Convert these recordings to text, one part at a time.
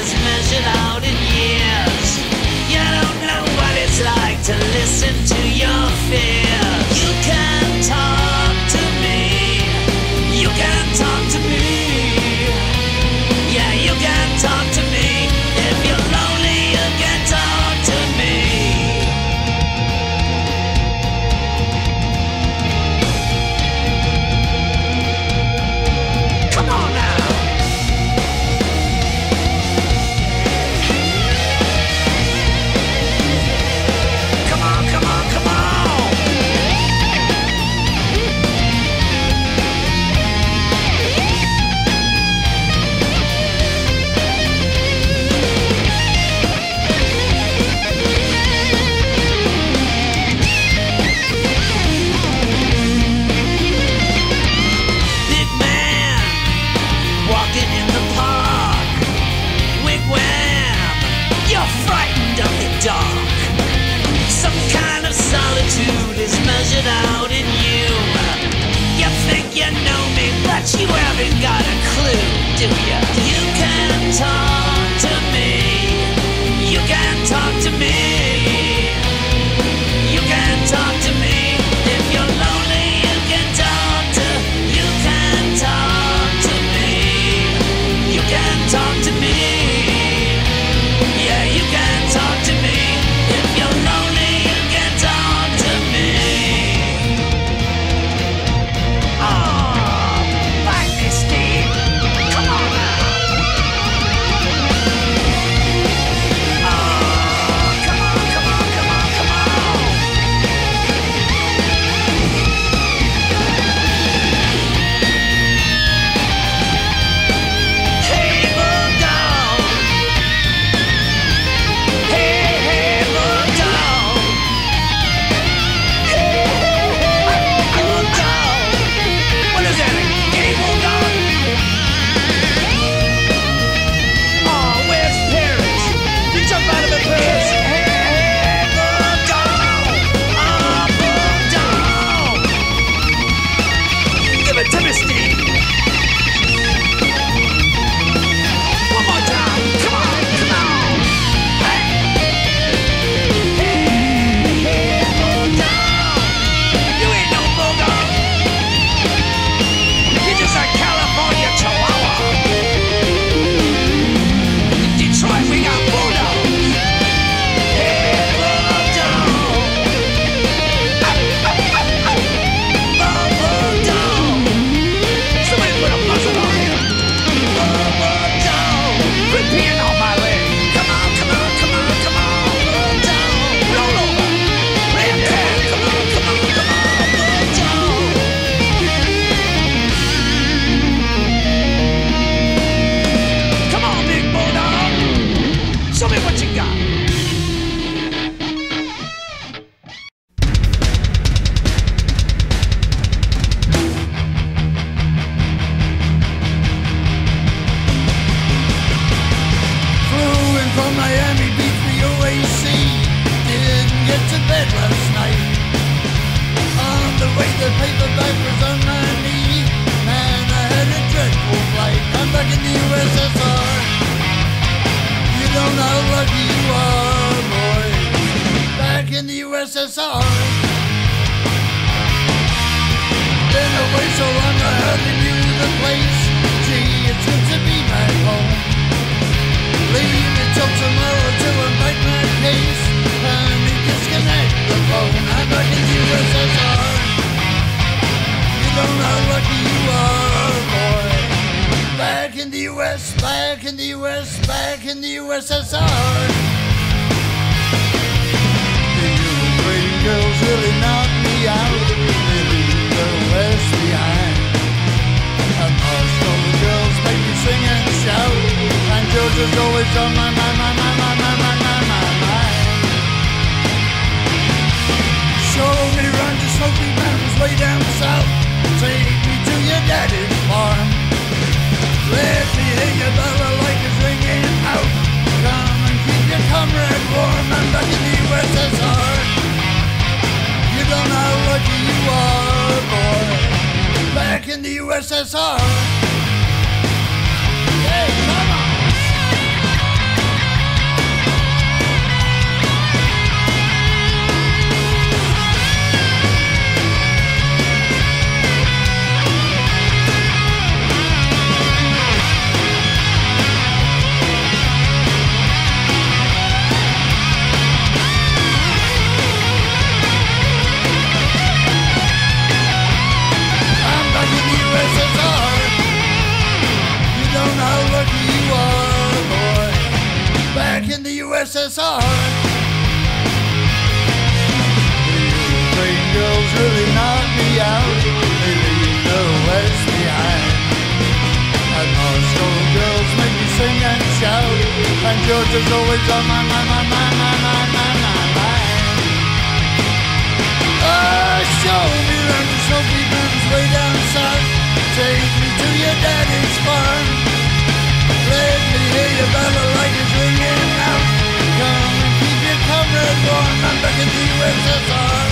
is measured out in years. You don't know what it's like to listen to your fears. USSR. Been away so long I hardly knew the place. Gee, it's good to be back home. Leave me till tomorrow to invite my case. Time to disconnect the phone. I'm back in the USSR. You don't know how lucky you are, boy. Back in the US, back in the US, back in the USSR. girls really knock me out. They leave the rest behind. And most of girls make me sing and shout. And Georgia's always on my mind, my mind, my mind, my mind, my mind. Show me round your smoky mountains way down south. Take me to your daddy's farm. Let me hear your bell like it's ringing out. Come and keep your comrade warm and back in the USSR don't know what you are, boy. Back in the USSR. You're just always on my mind, my mind, my mind, my mind, my mind. Oh, show me around the smoky mountains way down south. Take me to your daddy's farm. Let me hear your balalaikas ringing out. Come and keep your comrades warm. I'm back in the USSR.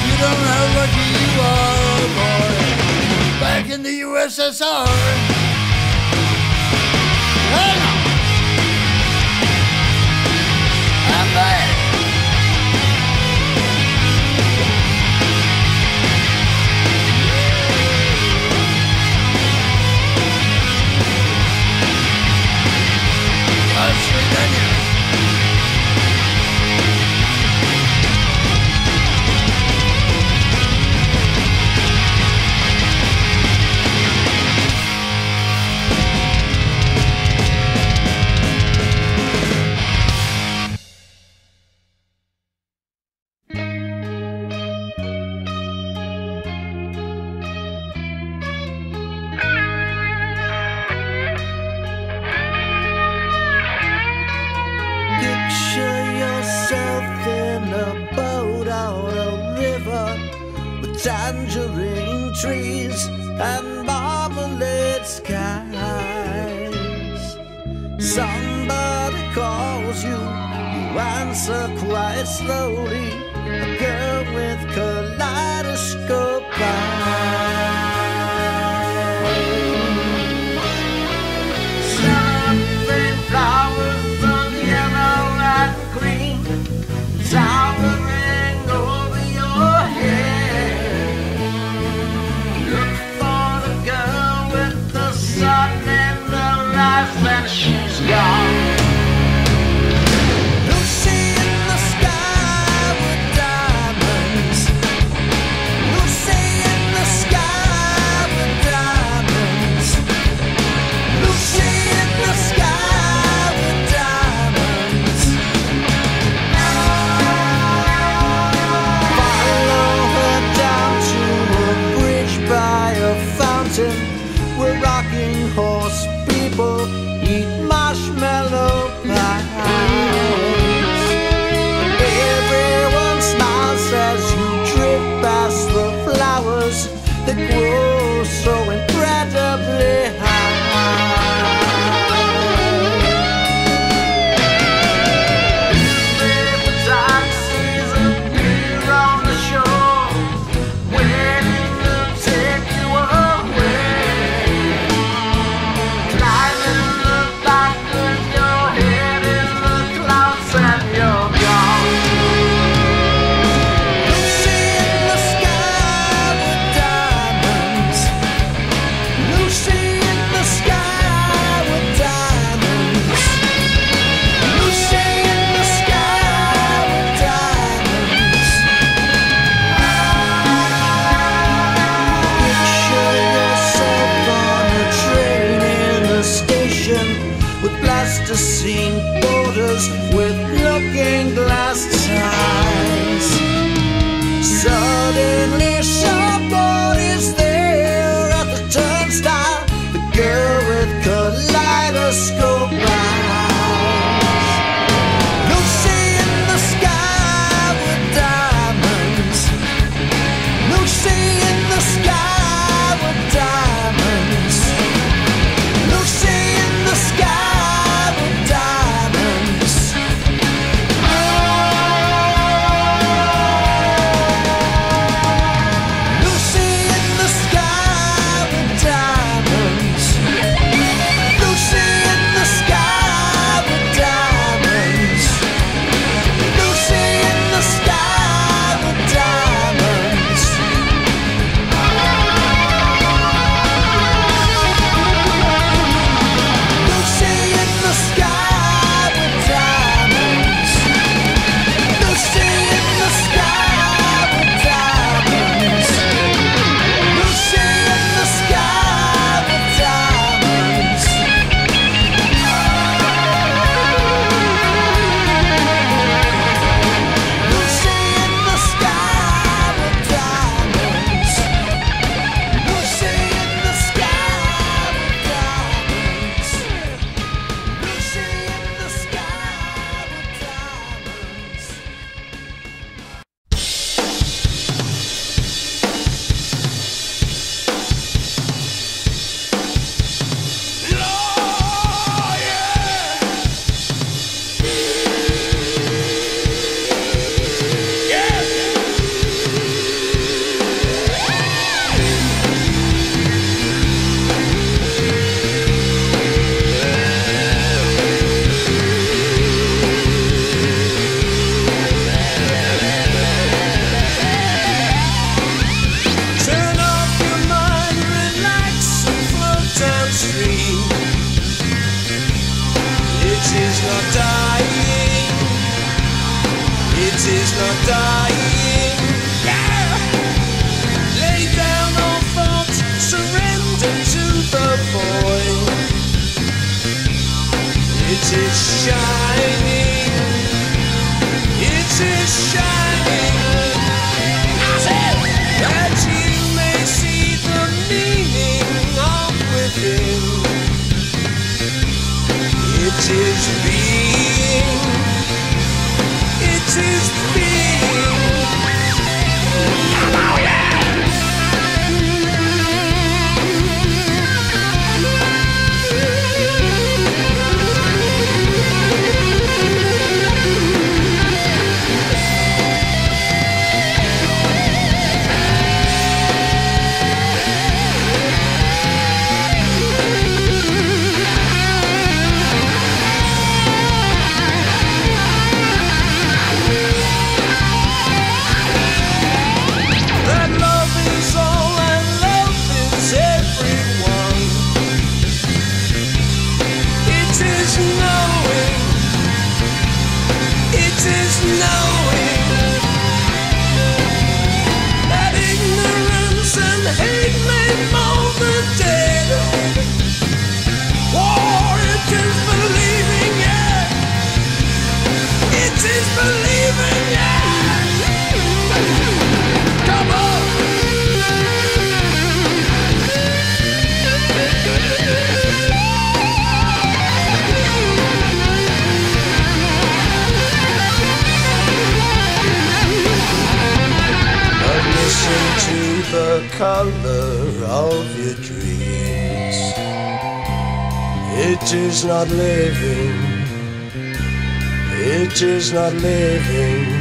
You don't know how lucky you are, boy. Back in the USSR. Hey! tangerine trees and marmalade skies. Somebody calls you, you answer quite slowly. A girl with kaleidoscope eyes. It is not dying. It is not dying. Yeah. Lay down all thoughts, surrender to the void. It is shining. It is shining. Color of your dreams. It is not living. It is not living.